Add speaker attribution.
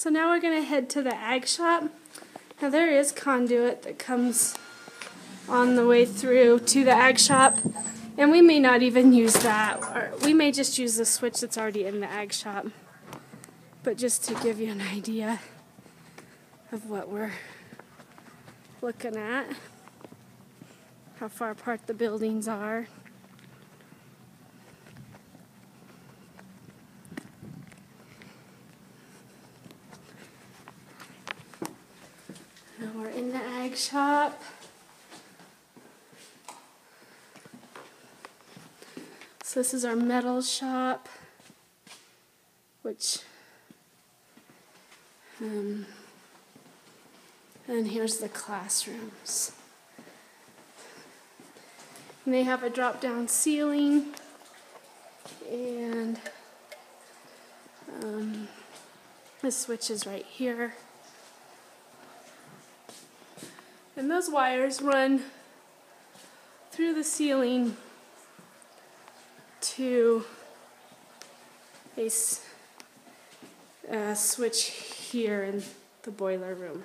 Speaker 1: So now we're going to head to the ag shop. Now there is conduit that comes on the way through to the ag shop. And we may not even use that. Or we may just use the switch that's already in the ag shop. But just to give you an idea of what we're looking at, how far apart the buildings are. Now we're shop. So this is our metal shop, which, um, and here's the classrooms. And they have a drop down ceiling and um, the switch is right here. And those wires run through the ceiling to a uh, switch here in the boiler room.